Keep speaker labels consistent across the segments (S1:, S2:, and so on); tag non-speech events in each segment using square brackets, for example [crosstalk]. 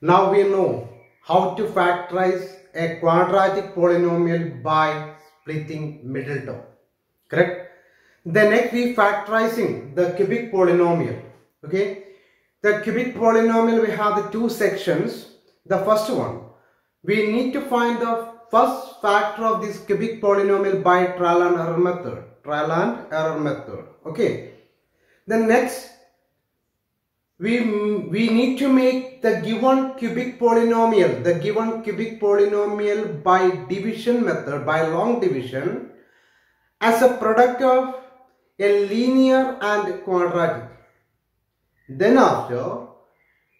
S1: Now we know how to factorize a quadratic polynomial by splitting middle term. Correct? Then next we factorizing the cubic polynomial. Okay? The cubic polynomial we have the two sections. The first one, we need to find the first factor of this cubic polynomial by trial and error method. Trial and error method. Okay? Then next, we, we need to make the given cubic polynomial, the given cubic polynomial by division method, by long division, as a product of a linear and quadratic. Then after,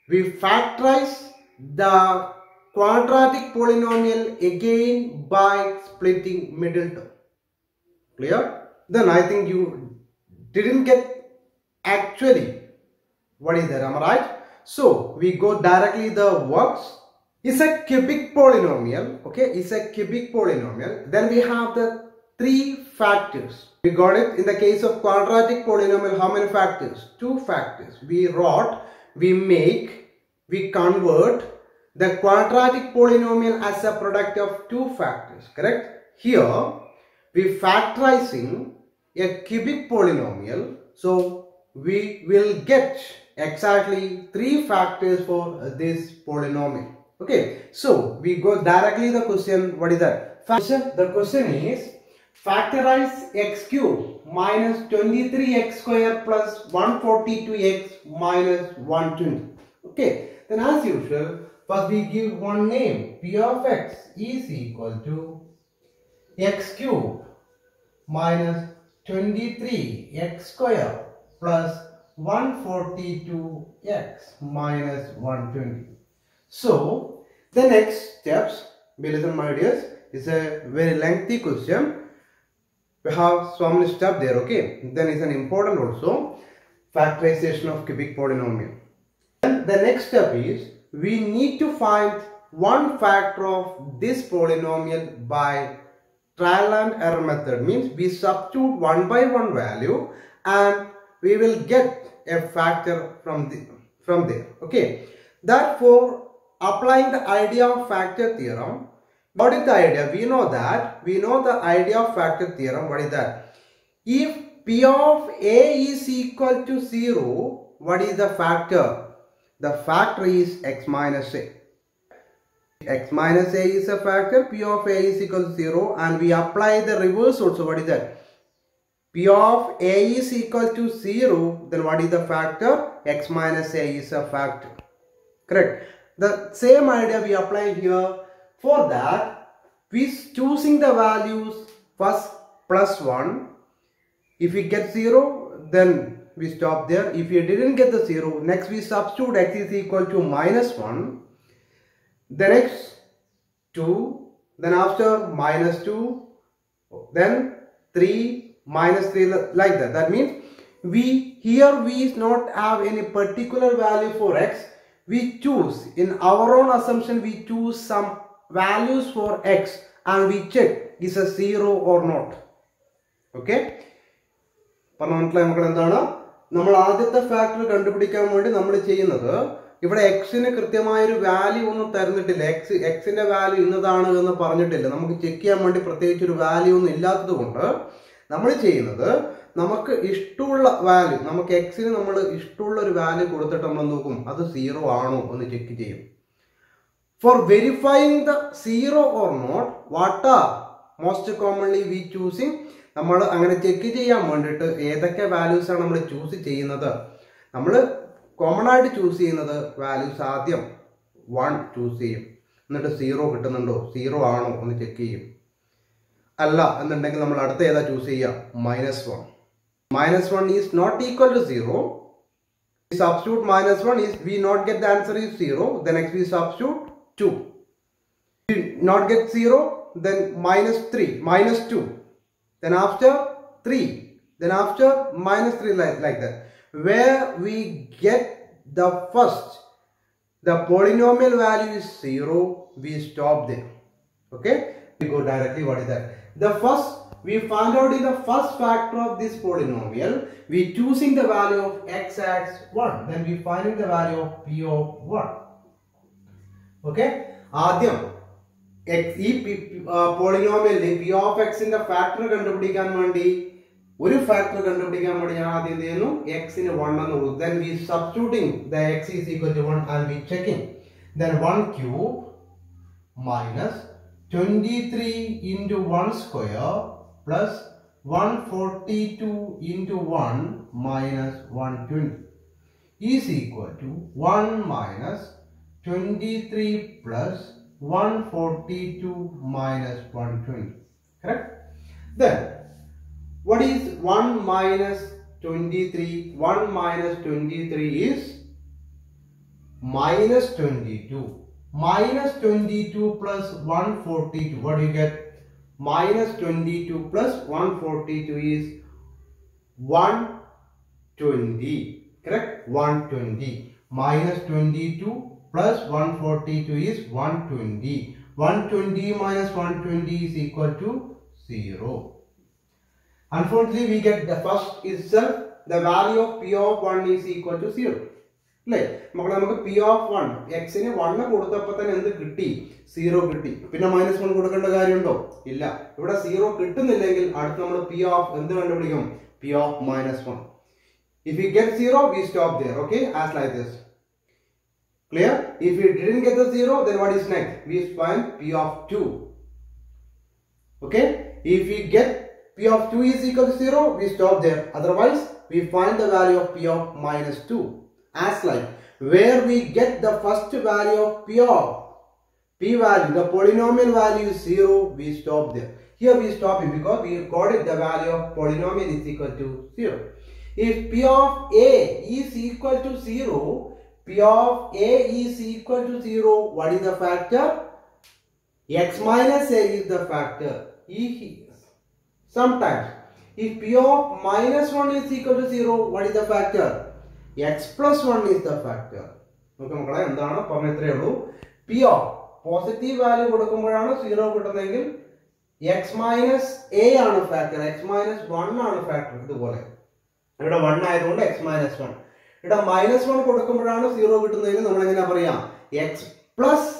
S1: we factorize the quadratic polynomial again by splitting middle term. Clear? Then I think you didn't get actually what is that am i right so we go directly the works. It's a cubic polynomial okay? It's a cubic polynomial. Then we have the three factors. We got it in the case of quadratic polynomial how many factors? Two factors. We wrote we make we convert the quadratic polynomial as a product of two factors correct? Here we factorizing a cubic polynomial so we will get exactly three factors for this polynomial. Okay so we go directly the question what is that? Question the question is factorize x cube minus 23x square plus 142x minus 120 okay then as usual first we give one name p of x is equal to x cube minus 23x square plus 142x minus 120. So, the next steps, listen my dears, is a very lengthy question. We have so many steps there, okay? Then is an important also, factorization of cubic polynomial. And the next step is, we need to find one factor of this polynomial by trial and error method. Means we substitute one by one value and we will get a factor from the from there okay? Therefore applying the idea of factor theorem what is the idea? We know that we know the idea of factor theorem what is that? If p of a is equal to 0 what is the factor? The factor is x minus a. X minus a is a factor p of a is equal to 0 and we apply the reverse also what is that P of A is equal to 0, then what is the factor? X minus A is a factor. Correct. The same idea we apply here. For that, we choosing the values first plus 1. If we get 0, then we stop there. If we didn't get the 0, next we substitute x is equal to minus 1. Then x 2, then after minus 2, then 3, minus 3 like that. That means we here we not have any particular value for x. We choose in our own assumption we choose some values for x and we check is a 0 or not. Okay. പറഞ്ഞ മനസ്സിലായി മക്കൾ എന്താണ് നമ്മൾ ആദ്യത്തെ factor കണ്ടുപിടിക്കാൻ വേണ്ടി നമ്മൾ ചെയ്യുന്നത് ഇവിടെ എക്സിന് കൃത്യമായൊരു വാല്യൂ ഒന്നും തരുന്നിട്ടില്ല എക്സ് എക്സിന്റെ വാല്യൂ ഇന്നതാണ് എന്ന് പറഞ്ഞിട്ടില്ല നമുക്ക് ചെക്ക് ചെയ്യാൻ വേണ്ടി പ്രത്യേകിച്ച് ഒരു വാല്യൂ ഒന്നും ഇല്ലാത്തത് കൊണ്ട് നമ്മൾ ചെയ്യുന്നത് നമുക്ക് ഇഷ്ടമുള്ള വാല്യൂ നമുക്ക് എക്സിന് നമ്മൾ ഇഷ്ടമുള്ള ഒരു വാല്യൂ കൊടുത്തിട്ട് നമ്മൾ നോക്കും? അത് സീറോ ആണോ എന്ന് ചെക്ക് ചെയ്യും. For verifying the zero or not what are most commonly we choosing നമ്മൾ അങ്ങനെ ചെക്ക് ചെയ്യാൻ വേണ്ടിയിട്ട് ഏതൊക്കെ വാല്യൂസ് ആണ് നമ്മൾ ചൂസ് ചെയ്യുന്നത്? നമ്മൾ കോമൺ ആയിട്ട് ചൂസ് ചെയ്യുന്നത് വാല്യൂസ് ആദ്യം വൺ ചൂസ് ചെയ്യും. എന്നിട്ട് സീറോ കിട്ടുന്നുണ്ടോ? സീറോ ആണോ എന്ന് ചെക്ക് ചെയ്യും. അല്ല എന്നുണ്ടെങ്കിൽ നമ്മൾ അടുത്ത ഏതാ ചൂസ് ചെയ്യുക minus one minus one is not equal to zero substitute minus 1 is we not get the answer is 0 the next we substitute 2 we not get 0 then minus 3 minus 2 then after 3 then after minus 3 like, like that where we get the first the polynomial value is 0 we stop there okay we go directly what is that the first we found out in the first factor of this polynomial we choosing the value of x as 1 then we finding the value of p of 1 okay ആദ്യം X- ഈ പോളിനോമിയലിൽ P of എക്സിന്റെ factor കണ്ടുപിടിക്കാൻ വേണ്ടി ഒരു factor കണ്ടുപിടിക്കാൻ വേണ്ടി ഞാൻ ആദ്യം എന്ത് ചെയ്യുന്നു എക്സിന് വൺ എന്ന് കൊടുക്കും then we substituting the X is equal to one and we checking then one cube minus 23 into 1 square plus 142 into 1 minus 120 is equal to 1 minus 23 plus 142 minus 120 correct? Then what is 1 minus 23 1 minus 23 is minus 22 Minus 22 plus 142. What do you get? Minus 22 plus 142 is 120 correct? 120 minus 22 plus 142 is 120 120 minus 120 is equal to 0 unfortunately we get the first itself the value of p of 1 is equal to 0 അല്ലേ? മക്കളെ നമുക്ക് P of one എക്സിന് one കൊടുത്തപ്പോൾ തന്നെ എന്ത് കിട്ടി? Zero കിട്ടി. പിന്നെ മൈനസ് വൺ കൊടുക്കേണ്ട കാര്യമുണ്ടോ? ഇല്ല. ഇവിടെ സീറോ കിട്ടുന്നില്ലെങ്കിൽ അടുത്ത് നമ്മൾ പി ഓഫ് എന്ത് കണ്ടുപിടിക്കും? P of minus one if you get zero we stop there okay as like this clear if you didn't get the zero then what is next we find P of two okay if you get P of two is equal to zero we stop there otherwise we find the value of P of minus two As like, where we get the first value of P of P value, the polynomial value is 0, we stop there. Here we stop it because we got it the value of polynomial is equal to 0. If P of A is equal to 0, P of A is equal to 0, what is the factor? X minus A is the factor. E- Sometimes, if P of minus 1 is equal to 0, what is the factor? X plus 1 is the factor നമുക്ക് മക്കളെ എന്താണ്? പറഞ്ഞത്രേ ഉള്ളൂ. P of positive value കൊടുക്കുമ്പോഴാണ് zero കിട്ടുന്നതെങ്കിൽ X minus A ആണ് factor X minus one ആണ് factor ഇതുപോലെ. ഇവിടെ വൺ ആയതുകൊണ്ട് എക്സ് മൈനസ് വൺ ഇവിടെ മൈനസ് വൺ കൊടുക്കുമ്പോഴാണ് സീറോ കിട്ടുന്നതെങ്കിൽ നമ്മൾ എങ്ങനെ പറയാം? X plus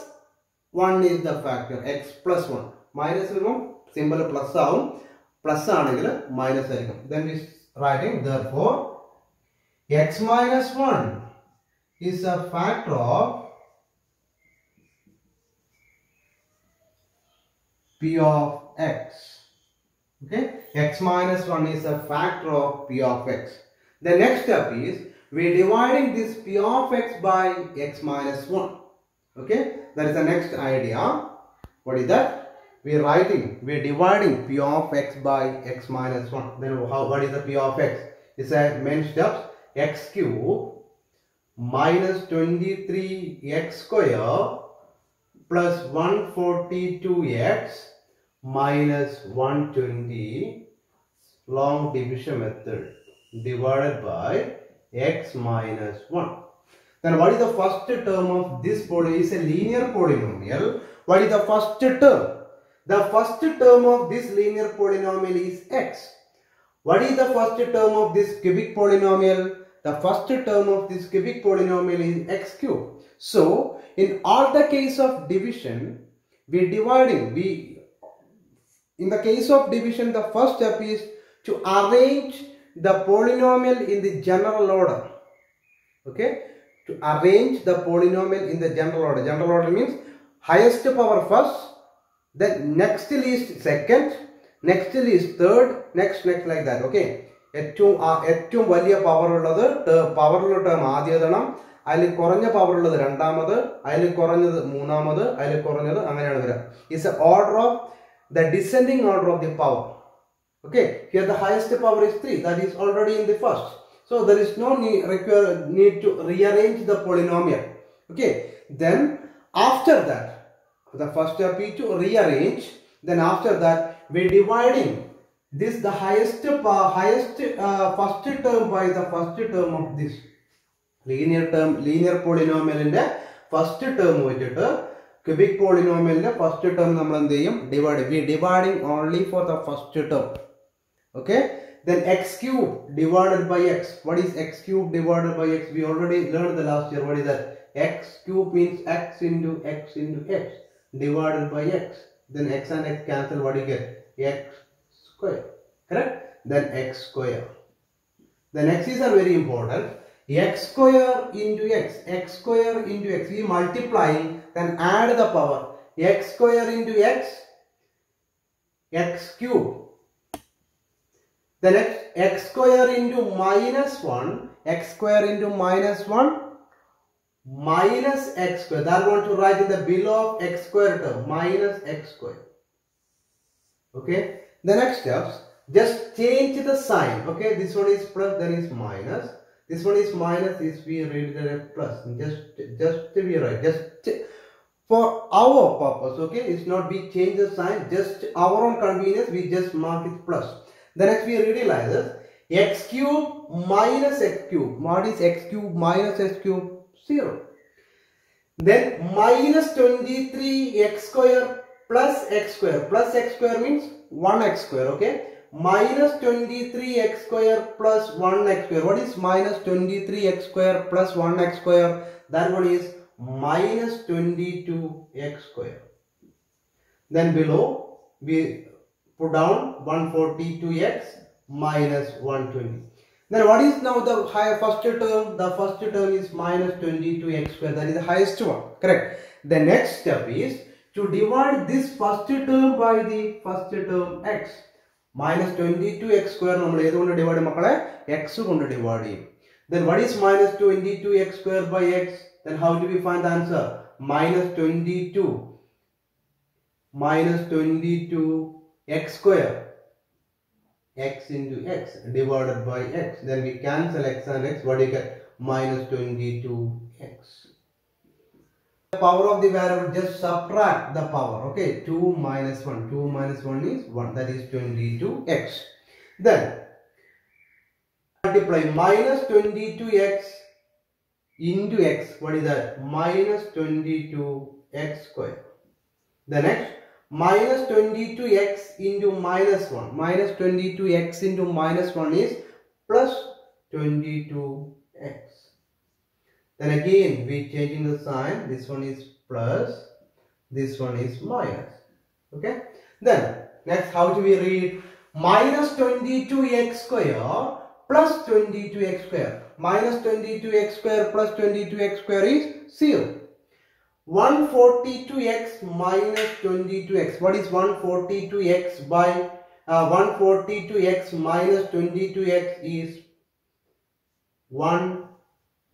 S1: one is the factor X plus one minus വരുമ്പോൾ സിമ്പിൾ പ്ലസ് ആവും. പ്ലസ് ആണെങ്കിൽ മൈനസ് ആയിരിക്കും. Then is writing therefore x minus 1 is a factor of p of x. Okay, x minus 1 is a factor of p of x. The next step is we are dividing this p of x by x minus 1. Okay, that is the next idea. What is that? We are writing, we are dividing p of x by x minus 1. Then how, what is the p of x? It's a main steps x cube minus 23x square plus 142x minus 120 long division method divided by x minus 1. Then what is the first term of this poly is a linear polynomial. What is the first term? The first term of this linear polynomial is x. What is the first term of this cubic polynomial? The first term of this cubic polynomial is x cube. So, in all the case of division, we dividing, we, in the case of division, the first step is to arrange the polynomial in the general order. Okay? To arrange the polynomial in the general order. General order means highest power first, then next least second, next least third, next next like that. Okay? ഏറ്റവും ഏറ്റവും വലിയ പവറുള്ളത് പവറുള്ള term ആദ്യതണം അതിൽ കുറഞ്ഞ പവറുള്ളത് രണ്ടാമത് അതിൽ കുറഞ്ഞത് മൂന്നാമത് അതിൽ കുറഞ്ഞത് അങ്ങനെയാണ് വരിക. Is a order of the descending order of the power okay here the highest power is three that is already in the first so there is no need require need to rearrange the polynomial okay then after that the first to is to rearrange. Then after that we this the highest pa- highest uh, first term by the first term of this linear term linear പോളിനോമിയലിന്റെ first term വെച്ചിട്ട് cubic പോളിനോമിയലിന്റെ first term നമ്മൾ എന്ത് ചെയ്യും divide V dividing only for the first term okay then x cube divided by x what is x cube divided by x we already learned the last year what is that x cube means x into x into x divided by x. Then x and x cancel. What do you get? x square. Correct? Then x square. The next is are very important. x square into x. x square into x. We multiplying. Then add the power. x square into x. x cube. The next x square into minus 1. x square into minus 1 minus x square. That want to write in the below of x square term. Minus x square. Okay. The next steps. Just change the sign. Okay. This one is plus. Then is minus. This one is minus. This we read the plus. Just just we write. Just for our purpose. Okay. It's not we change the sign. Just our own convenience. We just mark it plus. The next we realize this. x cube minus x cube. What is x cube minus x cube? 0. Then minus 23x square plus x square. Plus x square means 1x square. Okay. Minus 23x square plus 1x square. What is minus 23x square plus 1x square? That one is minus 22x square. Then below we put down 142x minus 120. Then what is now the higher first term? The first term is minus 22x square. That is the highest one. Correct. The next step is to divide this first term by the first term x. Minus 22x square നമ്മൾ ഏതുകൊണ്ട് divide മക്കളെ x കൊണ്ട് divide ചെയ്യും then what is minus 22x square by x then how do we find the answer minus 22 minus 22 x square x into x divided by x. Then we cancel x and x. What do you get? Minus 22x. The power of the variable just subtract the power. Okay, 2 minus 1. 2 minus 1 is 1. That is 22x. Then multiply minus 22x into x. What is that? Minus 22x square. The next minus 22x into minus 1 minus 22x into minus 1 is plus 22x then again we changing the sign. This one is plus this one is minus. Okay? Then next how do we read? Minus 22x square plus 22x square. Minus 22x square plus 22x square is 0 142x minus 22x. What is 142x by uh, 142x minus 22x is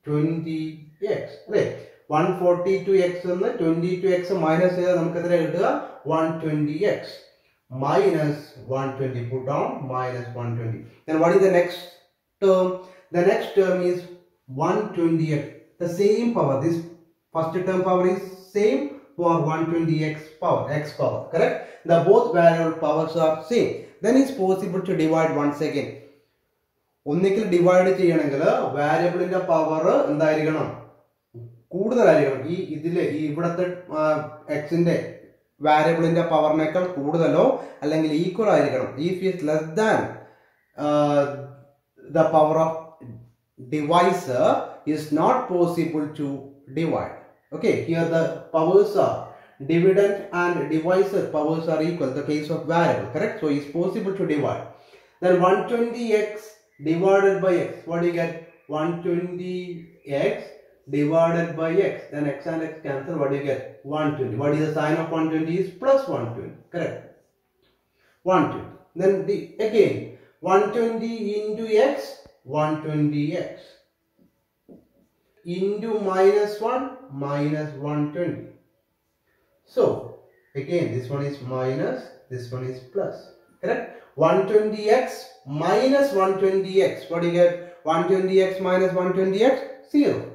S1: 120x. Right. 142x എന്ന് 22x minus ചെയ്താൽ നമുക്ക് എത്ര കിട്ടുക 120x minus 120 put down minus 120 then what is the next term the next term is 120x the same power this First term power is same for 120x power, x power, correct? The both variable powers are same. Then it's possible to divide once again. ഒന്നിക്കിൽ divide ചെയ്യണമെങ്കിൽ വേരിയബിളിന്റെ power എന്തായിരിക്കണം? കൂടുതലായിരിക്കണം. ഈ ഇതിൽ ഈ ഇവിടുത്തെ എക്സിന്റെ വേരിയബിളിന്റെ പവറിനേക്കാൾ കൂടുതലോ അല്ലെങ്കിൽ ഈക്വൽ ആയിരിക്കണം. If is less than the power of divisor is not possible to divide okay here the powers are dividend and divisor powers are equal the case of variable correct so is possible to divide then one twenty X divided by x. What do you get? 120x divided by x. Then x and x cancel. What do you get? 120. What is the sign of 120? Is plus 120. Correct. 120. Then the again 120 into x. 120x into minus 1 minus 120. So again this one is minus, this one is plus. Correct? 120x minus 120x. What do you get? 120x minus 120x? 0.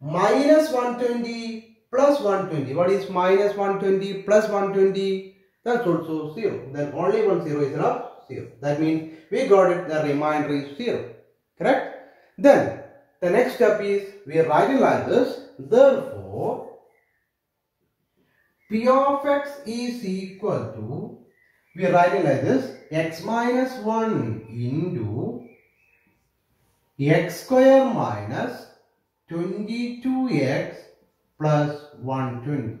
S1: Minus 120 plus 120. What is minus 120 plus 120? That's also 0. Then only one 0 is enough. 0. That means we got it. The remainder is 0. Correct? Then the next step is we write it like this. Therefore, P of x is equal to, we are writing like this, x minus 1 into x square minus 22x plus 120.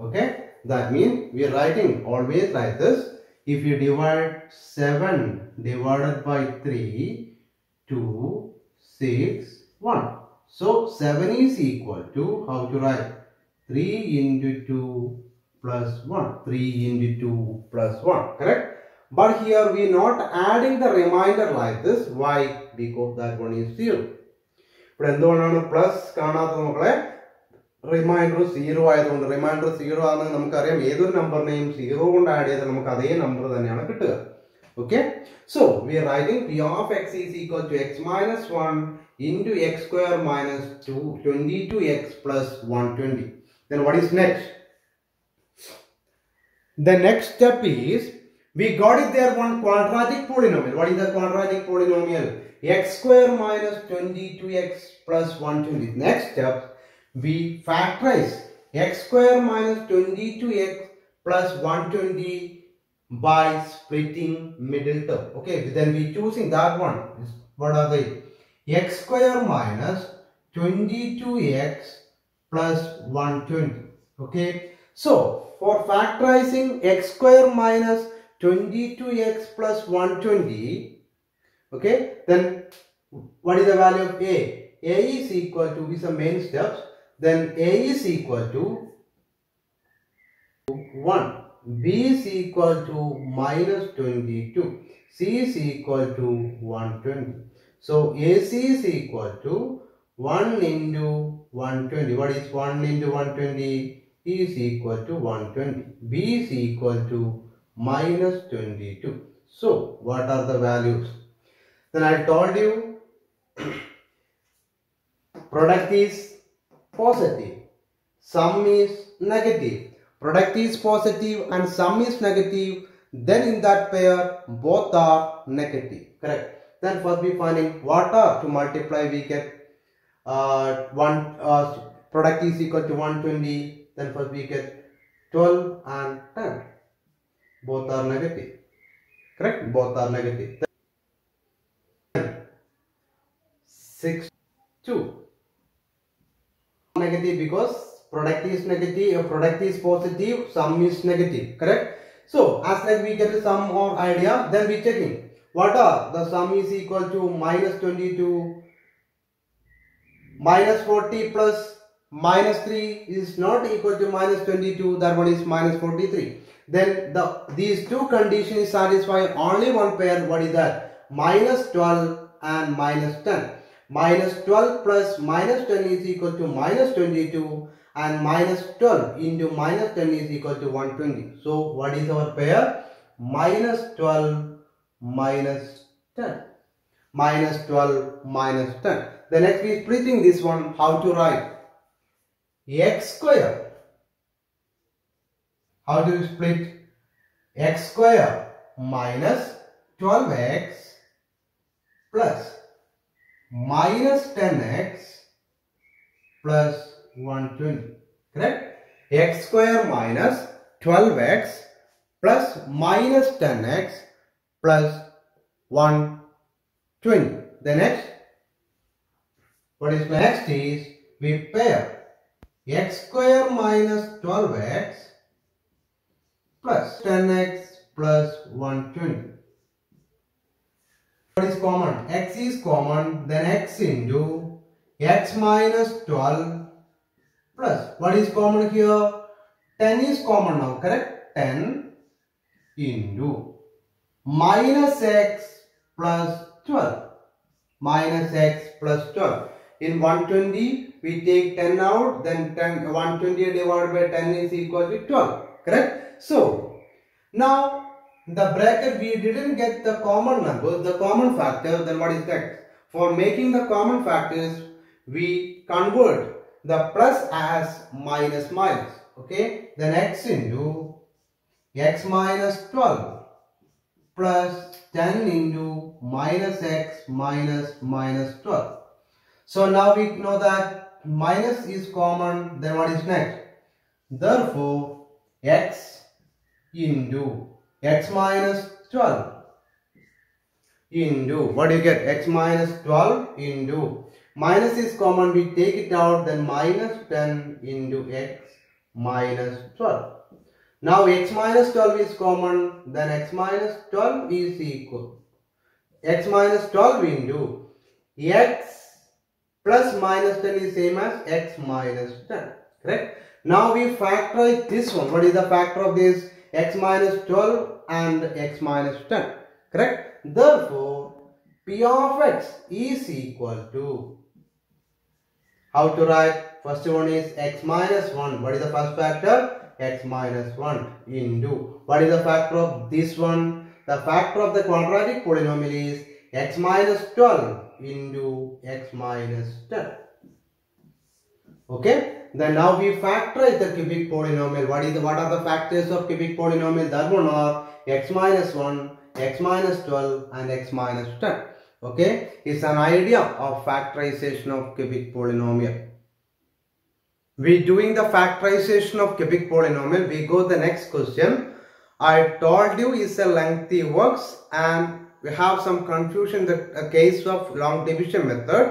S1: Okay, that means we are writing always like this. If you divide 7 divided by 3, 2, 6, 1. So 7 is equal to, how to write? 3 into 2 plus 1. 3 into 2 plus 1. Correct? But here we not adding the remainder like this. Why? Because that one is 0. ഇവിടെ എന്തുകൊണ്ടാണ് plus കാണാത്തത് മക്കളെ reminder zero ആയതുകൊണ്ട് reminder zero ആണെന്ന് നമുക്കറിയാം ഏതൊരു നമ്പറിനെയും zero കൊണ്ട് add ചെയ്താൽ നമുക്ക് അതേ നമ്പർ തന്നെയാണ് കിട്ടുക okay so we are writing P of X is equal to X minus one into X square minus two twenty two X plus one twenty then what is next The next step is we got it there one quadratic polynomial. What is the quadratic polynomial? x square minus 22x plus 120. Next step, we factorize x square minus 22x plus 120 by splitting middle term. Okay, then we choosing that one. What are they? x square minus 22x plus 120. Okay, so for factorizing x square minus 22x plus 120 okay then what is the value of a? A is equal to is the main steps then a is equal to 1 b is equal to minus 22 c is equal to 120 so ac is equal to 1 into 120 what is 1 into 120 is equal to 120. B is equal to minus 22. So, what are the values? Then I told you [coughs] product is positive, sum is negative. Product is positive and sum is negative. Then in that pair, both are negative. Correct. Then first we finding what are to multiply we get uh, one uh, product is equal to 120 then first we get 12 and 10 both are negative correct both are negative then 6 2 negative because product is negative uh, product is positive sum is negative correct so as like we get some more idea then we checking what are the sum is equal to minus 22 minus 40 plus minus 3 is not equal to minus 22 that one is minus 43 then the these two conditions satisfy only one pair. What is that? Minus 12 and minus 10 minus 12 plus minus 10 is equal to minus 22 and minus 12 into minus 10 is equal to 120 so what is our pair? Minus 12 minus 10 minus 12 minus 10 the next we splitting this one. How to write x square. How do you split x square minus 12x plus minus 10x plus 120. Correct? x square minus 12x plus minus 10x plus 120. The next, what is next is we pair x square minus 12x plus 10x plus 120. What is common? x is common then x into x minus 12 plus what is common here? 10 is common now correct? 10 into minus x plus 12 minus x plus 12 in 120 we take 10 out then 10 120 divided by 10 is equal to 12 correct? So now the bracket we didn't get the common numbers the common factor then what is that? For making the common factors we convert the plus as minus minus okay? Then x into x minus 12 plus 10 into minus x minus minus 12 so now we know that minus is common, then what is next? Therefore, x into x minus 12 into, what do you get? x minus 12 into minus is common, we take it out, then minus 10 into x minus 12. Now x minus 12 is common, then x minus 12 is equal. x minus 12 into x plus minus 10 is same as x minus 10. Correct? Now we factorize this one. What is the factor of this? x minus 12 and x minus 10. Correct? Therefore, p of x is equal to how to write? First one is x minus 1. What is the first factor? x minus 1 into. What is the factor of this one? The factor of the quadratic polynomial is x minus 12 into x minus 10. Okay. Then now we factorize the cubic polynomial. What is the, what are the factors of cubic polynomial? That one are x minus 1, x minus 12 and x minus 10. Okay. It's an idea of factorization of cubic polynomial. We doing the factorization of cubic polynomial. We go the next question. I told you is a lengthy works and we have some confusion that a uh, case of long division method.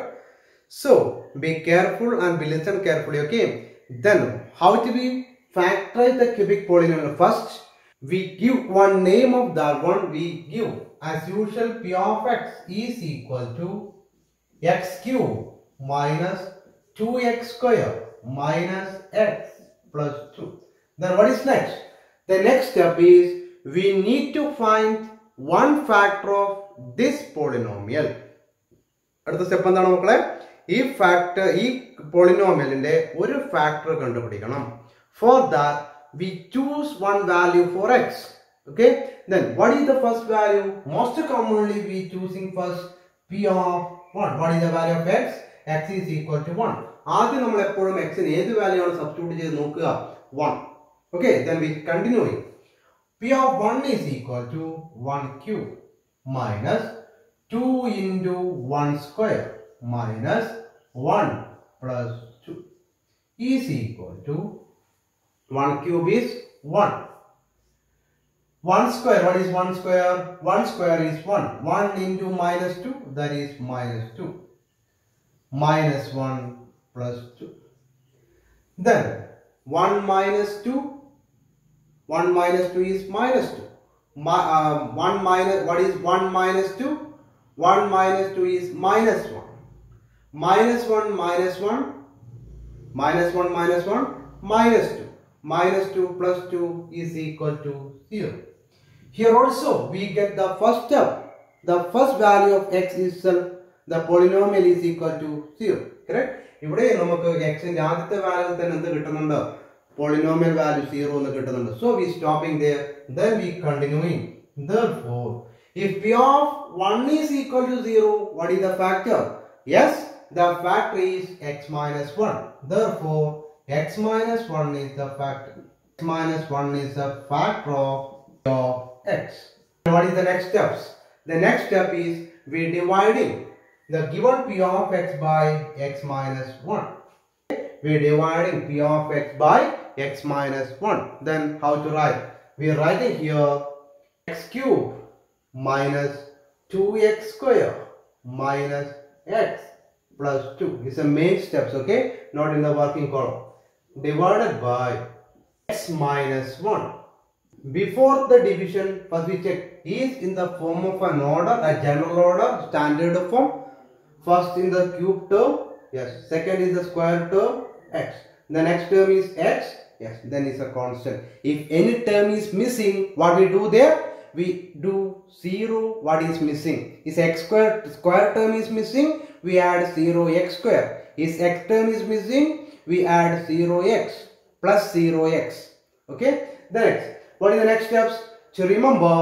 S1: So be careful and be listen carefully. Okay. Then how to we factorize the cubic polynomial? First, we give one name of that one. We give as usual p of x is equal to x cube minus 2x square minus x plus 2. Then what is next? The next step is we need to find one factor of this polynomial അടുത്ത step എന്താണ് മക്കളെ? ഈ factor ഈ പോളിനോമിയലിന്റെ ഒരു factor കണ്ടുപിടിക്കണം. For that we choose one value for X okay then what is the first value most commonly we choosing first P of one what is the value of X X is equal to one ആദ്യം നമ്മൾ എപ്പോഴും എക്സിന് ഏത് value ആണ് substitute ചെയ്ത് നോക്കുക? One okay then we continue P of 1 is equal to 1 cube minus 2 into 1 square minus 1 plus 2 is equal to 1 cube is 1. 1 square, what is 1 square? 1 square is 1. 1 into minus 2, that is minus 2. Minus 1 plus 2. Then 1 minus 2 1 minus 2 is minus 2. Mi uh, 1 minus, what is 1 minus 2? 1 minus 2 is minus 1. Minus 1 minus 1. Minus 1 minus 1. Minus 2. Minus 2 plus 2 is equal to 0. Here also we get the first step. The first value of x itself, the polynomial is equal to 0. Correct? ഇവിടെ നമുക്ക് എക്സിന്റെ ആദ്യത്തെ value തന്നെ എന്ത് കിട്ടുന്നുണ്ട് polynomial value 0 എന്ന് കിട്ടുന്നുണ്ട് so we stopping there then we continuing therefore if p of 1 is equal to 0 what is the factor yes the factor is x minus 1 therefore x minus 1 is the factor x minus 1 is the factor of, of x what is the next steps the next step is we dividing the given p of x by x minus 1 we are dividing p of x by x minus 1. Then how to write? We are writing here x cube minus 2x square minus x plus 2. It's the main steps, okay? Not in the working column. Divided by x minus 1. Before the division, first we check is in the form of an order, a general order, standard form. First in the cube term, yes. Second is the square term, x. The next term is x, yes. Then is a constant. If any term is missing, what we do there? We do zero. What is missing? Is x square square term is missing? We add zero x square. Is x term is missing? We add zero x plus zero x. Okay. The next. What is the next steps? To remember,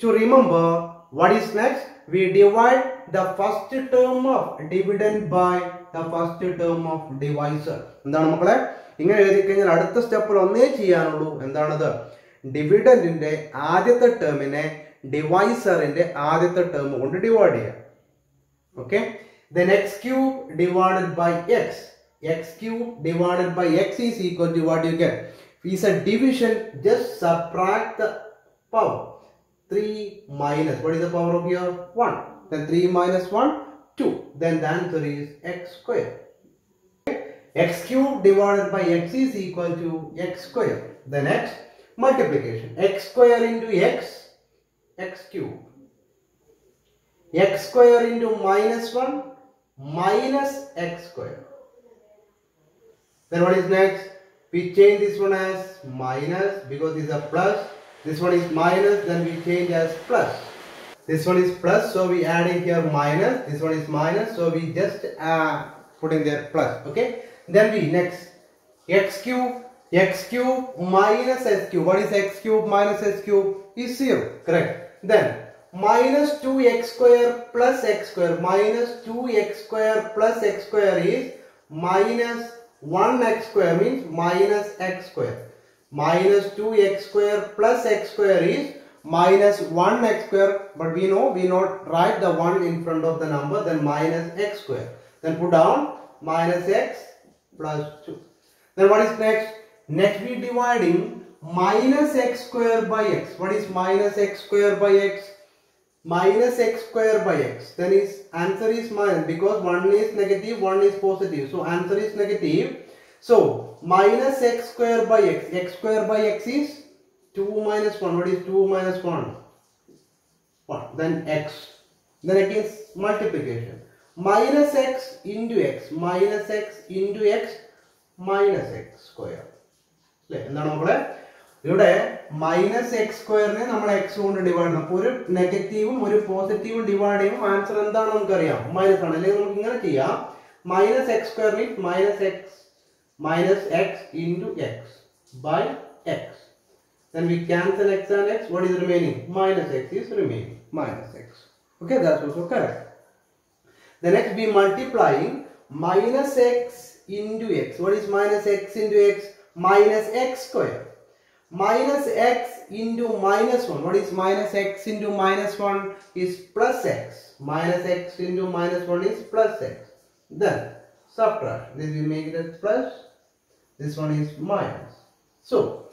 S1: to remember what is next? We divide the first term of dividend by the first term of divisor. എന്താണ് മക്കളെ ഇങ്ങനെ എഴുതി കഴിഞ്ഞാൽ അടുത്ത സ്റ്റെപ്പിൽ ഒന്നേ ചെയ്യാനുള്ളൂ. എന്താണത്? ഡിവിഡന്റിന്റെ ആദ്യത്തെ ടേമിനെ ഡിവൈസറിന്റെ ആദ്യത്തെ ടേം കൊണ്ട് ഡിവൈഡ് ചെയ്യുക okay then X cube divided by X X cube divided by X is equal to you get is a division just the power three minus what is the power of your one then 3 minus 1 2 then the answer is x square. X cube divided by x is equal to x square. The next multiplication. x square into x, x cube. x square into minus 1 minus x square. Then what is next? We change this one as minus because this is a plus. This one is minus, then we change as plus. This one is plus, so we add in here minus. This one is minus, so we just uh, put in there plus. Okay. Then we next x cube, x cube minus s cube. What is x cube minus s cube? Is zero. Correct. Then minus 2x square plus x square minus 2x square plus x square is minus 1x square means minus x square minus 2x square plus x square is minus 1x square but we know we not write the 1 in front of the number then minus x square then put down minus x plus 2 then what is next? Next we dividing minus x square by x. What is minus x square by x? Minus x square by x. Then is answer is minus because one is negative one is positive. So answer is negative. So minus x square by x. X square by x is 2 minus 1 what is 2 minus 1 1 then x. Then again multiplication minus x into x minus x into x minus x square. അല്ലേ? എന്താണ് മക്കളെ? ഇവിടെ minus X സ്ക്വയറിനെ നമ്മൾ X കൊണ്ട് divide ചെയ്യണം. അപ്പൊ ഒരു നെഗറ്റീവും ഒരു പോസിറ്റീവും ഡിവൈഡ് ചെയ്യുമ്പോൾ ആൻസർ എന്താണെന്ന് നമുക്കറിയാം? മൈനസ് ആണ്. അല്ലെങ്കിൽ നമുക്ക് ഇങ്ങനെ ചെയ്യാം. Minus X square means minus X minus X into X by X then we cancel x and x. What is remaining? Minus x is remaining. Minus x. Okay that's also correct. The next we multiplying minus x into x. What is minus x into x? Minus x square. Minus x into minus 1 what is minus x into minus 1 is plus x. Minus x into minus 1 is plus x. Then subtract. This we make it as plus. This one is minus. So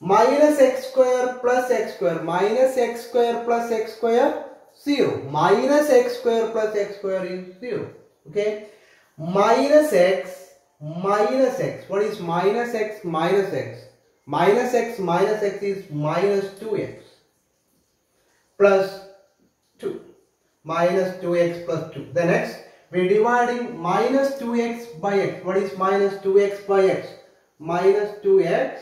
S1: minus x square plus x square. Minus x square plus x square 0 minus x square plus x square is 0 okay? Minus x minus x. What is minus x minus x? Minus x minus x is minus 2x plus 2 minus 2x plus 2 the next we're dividing minus 2x by x. What is minus 2x by x? Minus 2x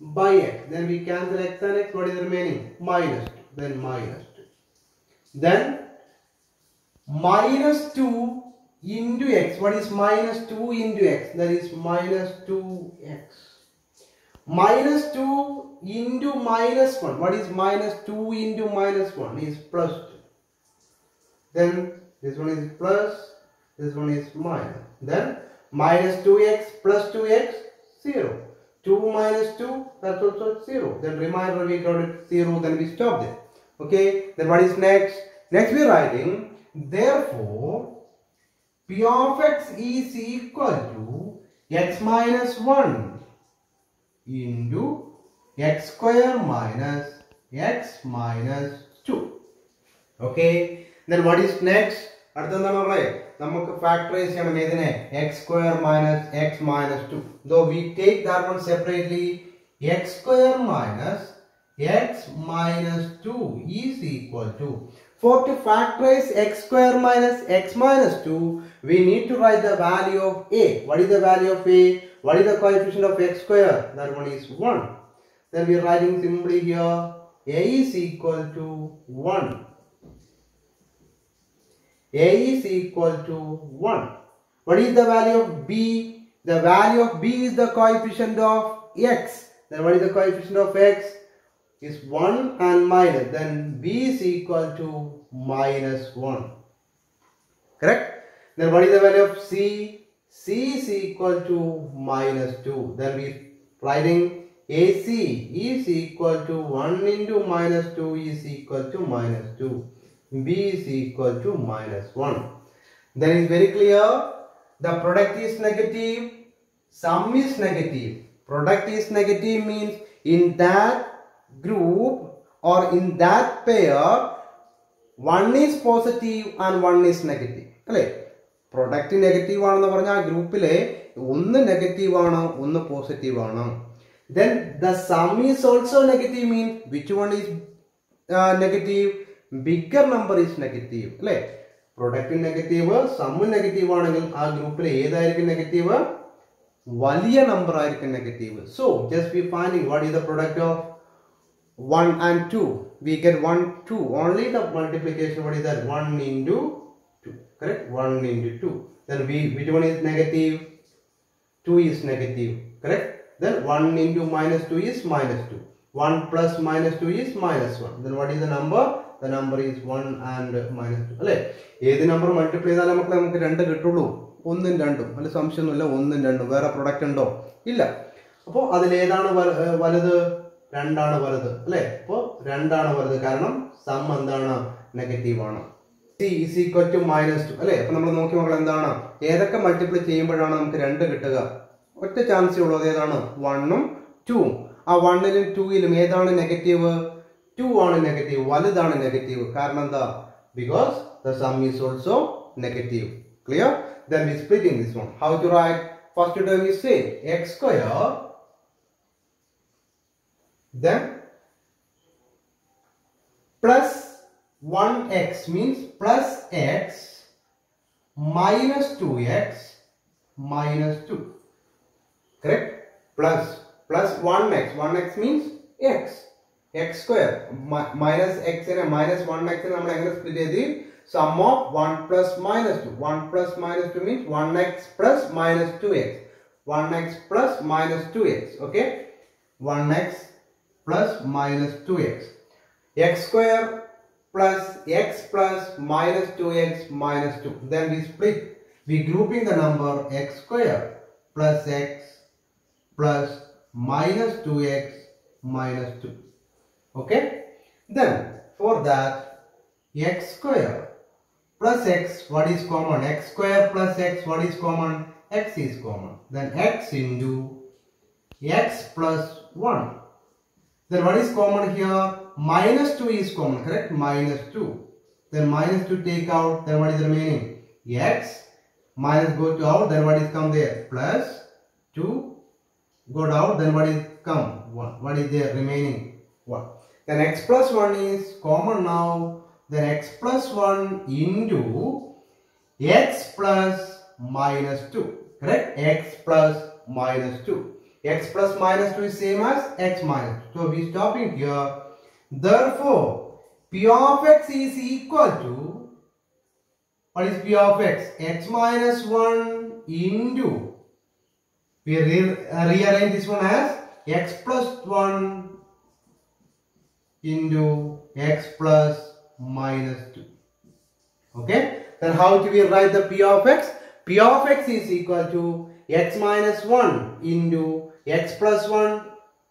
S1: by x. Then we cancel x and x. What is remaining? Minus 2 then minus 2 then minus 2 into x. What is minus 2 into x? That is minus 2x minus 2 into minus 1 what is minus 2 into minus 1 is plus 2 then this one is plus this one is minus. Then minus 2x plus 2x 0 2 minus 2 that's also 0 then remainder we got it 0 then we stop there okay then what is next next we are writing therefore p of x is equal to x minus 1 into x square minus x minus 2 okay then what is next അടുത്തെന്താണ് നമ്മളെ നമുക്ക് factorise ചെയ്യണം ഇതിനെ X square minus X minus two though we take that one separately X square minus x minus 2 is equal to. For to factorize x square minus x minus 2, we need to write the value of a. What is the value of a? What is the coefficient of x square? That one is 1. Then we are writing simply here a is equal to 1. a is equal to 1. What is the value of b? The value of b is the coefficient of x. Then what is the coefficient of x? Is 1 and minus. Then b is equal to minus 1. Correct? Then what is the value of c? c is equal to minus 2. Then we writing ac is equal to 1 into minus 2 is equal to minus 2 b is equal to minus 1. Then is very clear the product is negative, sum is negative. Product is negative means in that group or in that pair one is positive and one is negative. അല്ലേ? Product negative ആണെന്ന് പറഞ്ഞാൽ ആ ഗ്രൂപ്പിലെ ഒന്ന് negative ആണ് ഒന്ന് positive ആണ്. Then the sum is also negative mean which one is negative bigger number is negative അല്ലേ? പ്രൊഡക്റ്റ് നെഗറ്റീവ് സമ്മ് നെഗറ്റീവ് ആണെങ്കിൽ ആ ഗ്രൂപ്പിലെ ഏതായിരിക്കും നെഗറ്റീവ് വലിയ നമ്പർ ആയിരിക്കും negative so just be Fanning what is the product of 1 and 2 we get 1 2 only the multiplication what is that 1 into 2 correct 1 into 2 then we which one is negative 2 is negative correct then 1 into minus 2 is minus 2 1 plus minus 2 is minus 1 then what is the number the number is 1 and minus 2 അല്ലേ ഏത് number multiply ചെയ്താൽ നമുക്ക് നമുക്ക് രണ്ട് കിട്ടുള്ളൂ ഒന്നും രണ്ടും അല്ല സംശയമൊന്നുമില്ല ഒന്നും രണ്ടും വേറെ പ്രൊഡക്റ്റ് ഉണ്ടോ ഇല്ല അപ്പോൾ അതിലേതാണ് വല- ഏർ വലുത് രണ്ടാണ് വലുത് അല്ലെ? അപ്പോൾ രണ്ടാണ് വലുത്. കാരണം സം എന്താണ്? നെഗറ്റീവ് ആണ്. ടു മൈനസ് ടു അല്ലെ? അപ്പൊ നമ്മൾ നോക്കി നോക്കണം എന്താണ്? ഏതൊക്കെ മൾട്ടിപ്ലൈ ചെയ്യുമ്പോഴാണ് നമുക്ക് രണ്ട് കിട്ടുക? ഒറ്റ ചാൻസേ ഉള്ളൂ. അത് ഏതാണ്? വണ്ണും ടൂവും ആ വണ്ണിലും ടൂയിലും ഏതാണ് നെഗറ്റീവ് ടു ആണ് നെഗറ്റീവ് വലുതാണ് നെഗറ്റീവ് കാരണം എന്താ? Because the sum is also negative clear then we splitting this one how to write first term is say X square then plus 1x means plus x minus 2x minus 2 correct? Plus plus 1x 1x means x. X square. Mi minus x and minus 1x and I'm split it sum of 1 plus minus 2 1 plus minus 2 means 1x plus minus 2x 1x plus minus 2x okay? 1x plus minus 2x. x square plus x plus minus 2x minus 2. Then we split. We grouping the number x square plus x plus minus 2x minus 2. Okay. Then for that x square plus x what is common x square plus x what is common x is common then x into x plus 1 then what is common here? Minus 2 is common, correct? Minus 2. Then minus 2 take out, then what is remaining? X. Minus go to out, then what is come there? Plus 2. Go out, then what is come? 1. What is there remaining? 1. Then x plus 1 is common now. Then x plus 1 into x plus minus 2. Correct? x plus minus 2 x plus minus 2 is same as x minus 2. So we stopping here. Therefore, p of x is equal to what is p of x? x minus 1 into we re- uh, rearrange this one as x plus 1 into x plus minus 2. Okay? Then how do we write the p of x? p of x is equal to x minus 1 into x plus 1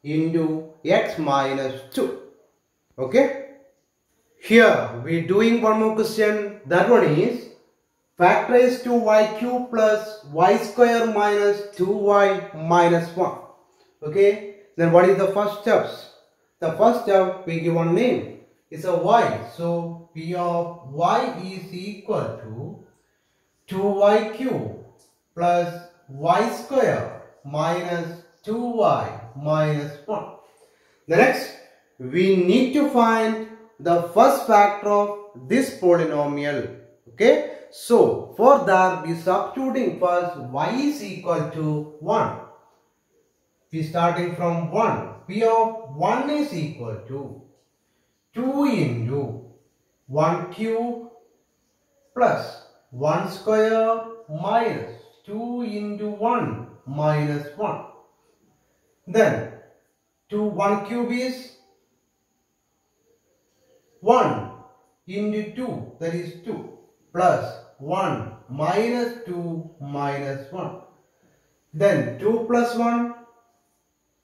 S1: into x minus 2. Okay? Here we are doing one more question. That one is factorize 2y cube plus y square minus 2y minus 1. Okay? Then what is the first steps? The first step we give one name. It's a y. So p of y is equal to 2y cube plus y square minus 2y minus 1. The next, we need to find the first factor of this polynomial. Okay, so for that we substituting first y is equal to 1. We starting from 1. P of 1 is equal to 2 into 1 cube plus 1 square minus 2 into 1 minus 1. Then 2 1 cube is 1 into 2 that is 2 plus 1 minus 2 minus 1. Then 2 plus 1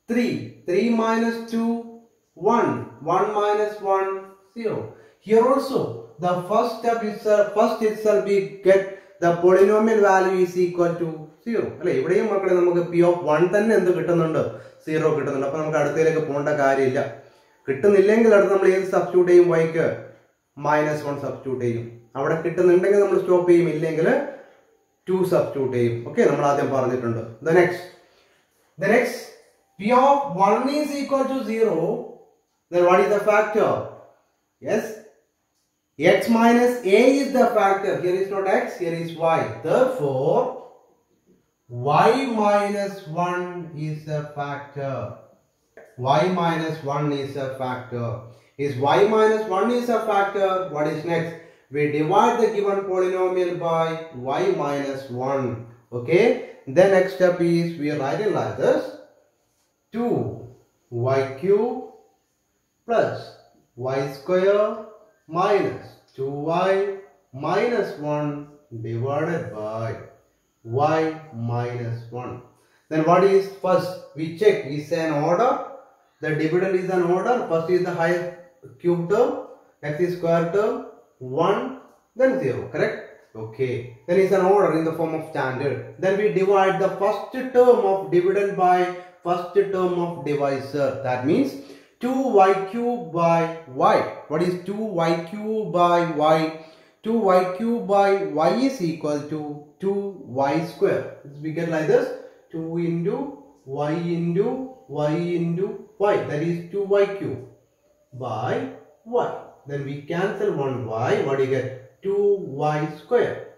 S1: 3 3 minus 2 1 1 minus 1 0. Here also the first step itself first itself we get the polynomial value is equal to 0 അല്ലെ ഇവിടെയും മക്കളെ നമുക്ക് P of one തന്നെ എന്ത് കിട്ടുന്നുണ്ട് zero കിട്ടുന്നുണ്ട്. അപ്പൊ നമുക്ക് അടുത്തതിലേക്ക് പോകേണ്ട കാര്യമില്ല. കിട്ടുന്നില്ലെങ്കിൽ അടുത്ത് നമ്മൾ ഏത് സബ്സ്റ്റിറ്റ്യൂട്ട് ചെയ്യും? വൈക്ക് മൈനസ് വൺ സബ്സ്റ്റിറ്റ്യൂട്ട് ചെയ്യും. അവിടെ കിട്ടുന്നുണ്ടെങ്കിൽ നമ്മൾ സ്റ്റോപ്പ് ചെയ്യും. ഇല്ലെങ്കിൽ ടു സബ്സ്റ്റിറ്റ്യൂട്ട് ചെയ്യും. ഓക്കെ നമ്മൾ ആദ്യം പറഞ്ഞിട്ടുണ്ട്. The next the next P of one is equal to zero then what is the factor? Yes. X minus a is the factor. Here is not x here is y. Therefore y minus 1 is a factor. Y minus 1 is a factor. Is y minus 1 is a factor? What is next? We divide the given polynomial by y minus 1 okay? Then next step is we write it like this. 2 y cube plus y square minus 2y minus 1 divided by y minus 1. Then what is first? We check is an order. The dividend is an order. First is the higher cube term. Next is square term. 1 then 0. Correct? Okay. Then is an order in the form of standard. Then we divide the first term of dividend by first term of divisor. That means 2y cube by y. What is 2y cube by y? 2y cube by y is equal to 2y square. We get like this 2 into y into y into y. That is 2y cube by y. Then we cancel one y. What do you get? 2y square.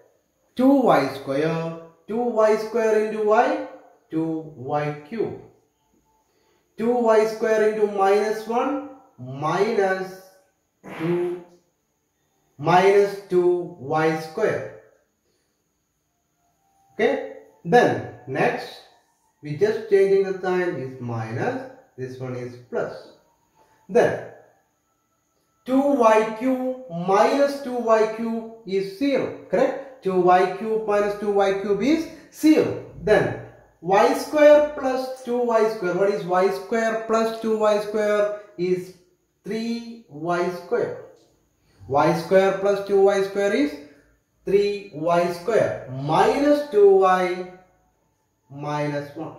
S1: 2y square. 2y square into y. 2y cube. 2y square into minus 1 minus 2 minus 2y square. Okay. Then next we just changing the sign is minus this one is plus. Then 2y cube minus 2y cube is 0 correct 2y cube minus 2y cube is 0 then y square plus 2y square. What is y square plus 2y square is 3y square. Y square plus 2y square is 3y square minus 2y minus 1.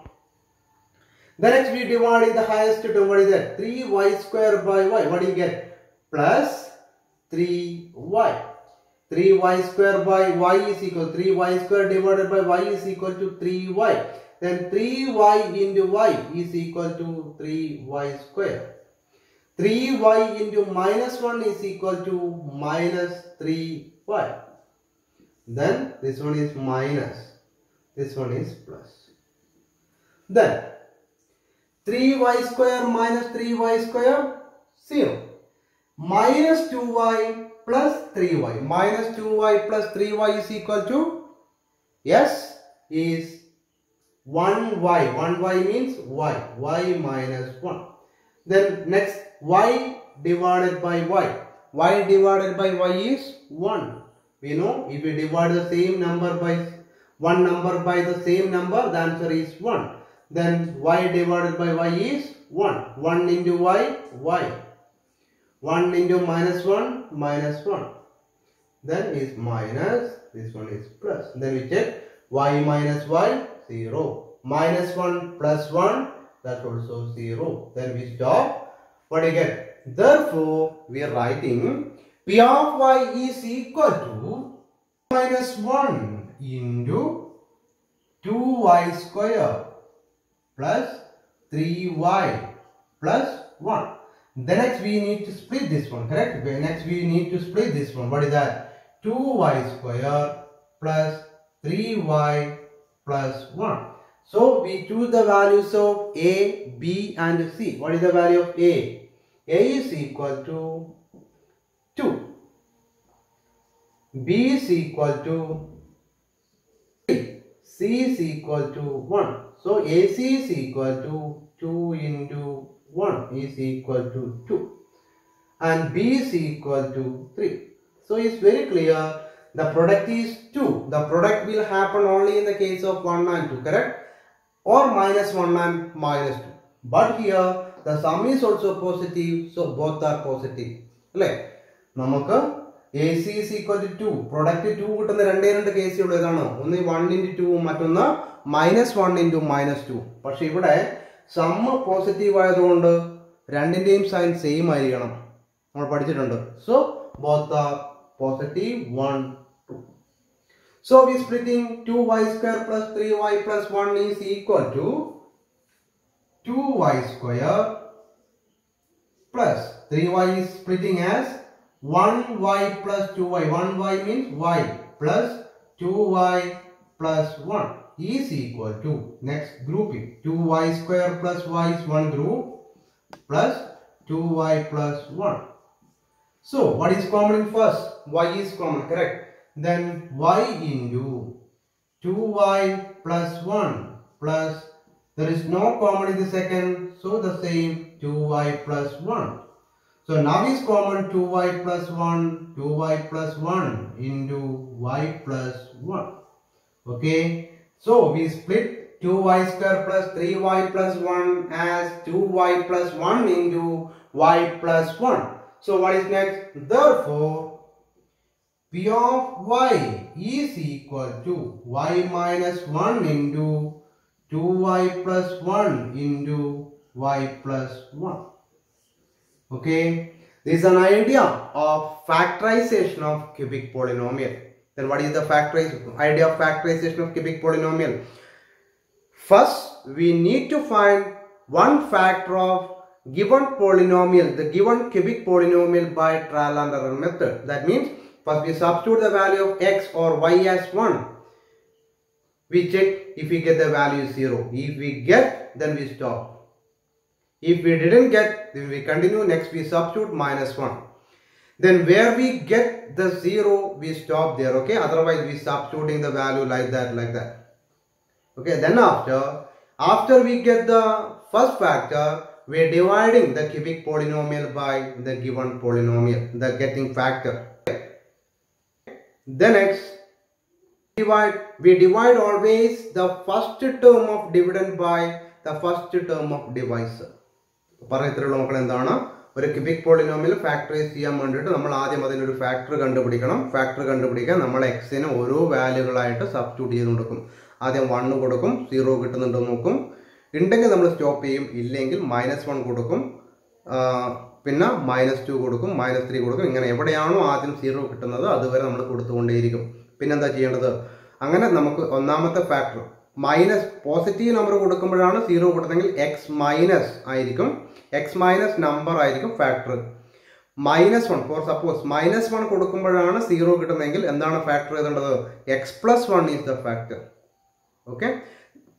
S1: The next we divide in the highest term. What is that? 3y square by y. What do you get? Plus 3y. 3y square by y is equal to 3y square divided by y is equal to 3y then 3y into y is equal to 3y square. 3y into minus 1 is equal to minus 3y. Then this one is minus, this one is plus. Then 3y square minus 3y square 0 minus 2y plus 3y minus 2y plus 3y is equal to yes is 1y 1y means y. Y minus 1 then next y divided by y. Y divided by y is 1 we know if we divide the same number by one number by the same number the answer is 1 then y divided by y is 1 1 into y y. 1 into minus 1 minus 1 then is minus this one is plus. Then we check y minus y 0 minus 1 plus 1 that's also 0 then we stop you get therefore we are writing p of y is equal to minus 1 into 2y square plus 3y plus 1 then next we need to split this one, correct? Then Next we need to split this one. What is that? 2y square plus 3y plus 1. So we choose the values of a, b and c. What is the value of a? a is equal to 2. b is equal to 3. c is equal to 1. So ac is equal to 2 into 1 is equal to 2 and b is equal to 3. So it's very clear the product is 2. The product will happen only in the case of 1 and 2 correct or minus 1 and minus 2. But here the sum is also positive so both are positive. അല്ലേ? നമുക്ക് A C is equal to two product two കിട്ടുന്ന രണ്ടേ രണ്ട് കേസേ ഉള്ളൂ ഏതാണ് ഒന്ന് one into two മറ്റൊന്ന് minus one into minus two പക്ഷെ ഇവിടെ സമ്മ് പോസിറ്റീവ് ആയതുകൊണ്ട് രണ്ടിന്റെയും സൈൻ സെയിം ആയിരിക്കണം. നമ്മൾ പഠിച്ചിട്ടുണ്ട്. So are positive 1 2 so we splitting 2y square plus 3y plus 1 is equal to 2y square plus 3y is splitting as 1y plus 2y 1y means y plus 2y plus 1 is equal to next grouping. 2y square plus y is one group plus 2y plus 1 so what is common in first? y is common correct then y into 2y plus 1 plus there is no common in the second so the same 2y plus 1 so now is common 2y plus 1 2y plus 1 into y plus 1 okay? So we split 2y square plus 3y plus 1 as 2y plus 1 into y plus 1 so what is next? Therefore p of y is equal to y minus 1 into 2y plus 1 into y plus 1 okay? This is an idea of factorization of cubic polynomial. Then what is the idea of factorization of cubic polynomial. First we need to find one factor of given polynomial the given cubic polynomial by trial and error method. That means first we substitute the value of x or y as 1 we check if we get the value 0 if we get then we stop if we didn't get, then we continue. Next, we substitute minus 1. Then where we get the 0, we stop there. Okay. Otherwise, we substituting the value like that, like that. Okay. Then after, after we get the first factor, we are dividing the cubic polynomial by the given polynomial, the getting factor. Then next, divide, we divide always the first term of dividend by the first term of divisor. പറയത്തിലുള്ള മക്കൾ എന്താണ്? ഒരു cubic polynomial factorise ചെയ്യാൻ വേണ്ടിയിട്ട് നമ്മൾ ആദ്യം അതിനൊരു factor കണ്ടുപിടിക്കണം. ഫാക്ടർ കണ്ടുപിടിക്കാൻ നമ്മൾ എക്സിന് ഓരോ വാല്യൂകളായിട്ട് സബ്സ്റ്റിറ്റ്യൂട്ട് ചെയ്ത് കൊടുക്കും. ആദ്യം വണ്ണ് കൊടുക്കും സീറോ കിട്ടുന്നുണ്ടോ നോക്കും. ഉണ്ടെങ്കിൽ നമ്മൾ സ്റ്റോപ്പ് ചെയ്യും ഇല്ലെങ്കിൽ മൈനസ് വൺ കൊടുക്കും. പിന്നെ മൈനസ് ടു കൊടുക്കും മൈനസ് ത്രീ കൊടുക്കും. ഇങ്ങനെ എവിടെയാണോ ആദ്യം സീറോ കിട്ടുന്നത് അതുവരെ നമ്മൾ കൊടുത്തുകൊണ്ടേയിരിക്കും. പിന്നെന്താ ചെയ്യേണ്ടത്? അങ്ങനെ നമുക്ക് ഒന്നാമത്തെ ഫാക്ടർ മൈനസ് പോസിറ്റീവ് നമ്പർ കൊടുക്കുമ്പോഴാണ് സീറോ കൊടുത്തെങ്കിൽ എക്സ് മൈനസ് ആയിരിക്കും. എക്സ് മൈനസ് നമ്പർ ആയിരിക്കും factor minus one for suppose minus one കൊടുക്കുമ്പോഴാണ് zero കിട്ടുന്നതെങ്കിൽ എന്താണ് factor ചെയ്തേണ്ടത് X plus one is the factor okay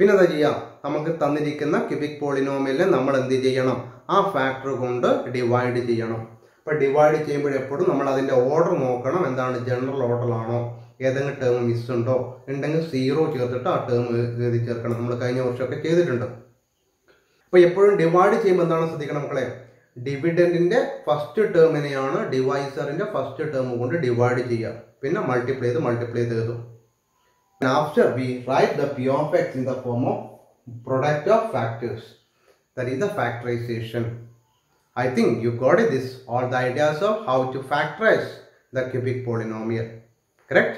S1: പിന്നെ എന്താ ചെയ്യാം? നമുക്ക് തന്നിരിക്കുന്ന ക്യൂബിക് പോളിനോമിയലിനെ നമ്മൾ എന്ത് ചെയ്യണം? ആ ഫാക്ടർ കൊണ്ട് ഡിവൈഡ് ചെയ്യണം. അപ്പൊ ഡിവൈഡ് ചെയ്യുമ്പോഴെപ്പോഴും നമ്മൾ അതിന്റെ ഓർഡർ നോക്കണം. എന്താണ് ജനറൽ ഓർഡറിലാണോ ഏതെങ്കിലും ടേം മിസ് ഉണ്ടോ? ഉണ്ടെങ്കിൽ സീറോ ചേർത്തിട്ട് ആ ടേം എഴുതി ചേർക്കണം. നമ്മൾ കഴിഞ്ഞ വർഷമൊക്കെ ചെയ്തിട്ടുണ്ട്. അപ്പോൾ എപ്പോഴും ഡിവൈഡ് ചെയ്യുമ്പോൾ എന്താണ് ശ്രദ്ധിക്കണം മക്കളെ? ഡിവിഡൻഡിന്റെ ഫസ്റ്റ് ടേമിനെയാണ് ഡിവൈസറിന്റെ ഫസ്റ്റ് ടേം കൊണ്ട് ഡിവൈഡ് ചെയ്യുക. പിന്നെ മൾട്ടിപ്ലൈ ചെയ്ത് മൾട്ടിപ്ലൈ ചെയ്തു after we write the p of x in the form of product of factors. That is the factorization. I think you got this all the ideas of how to factorize the cubic polynomial. Correct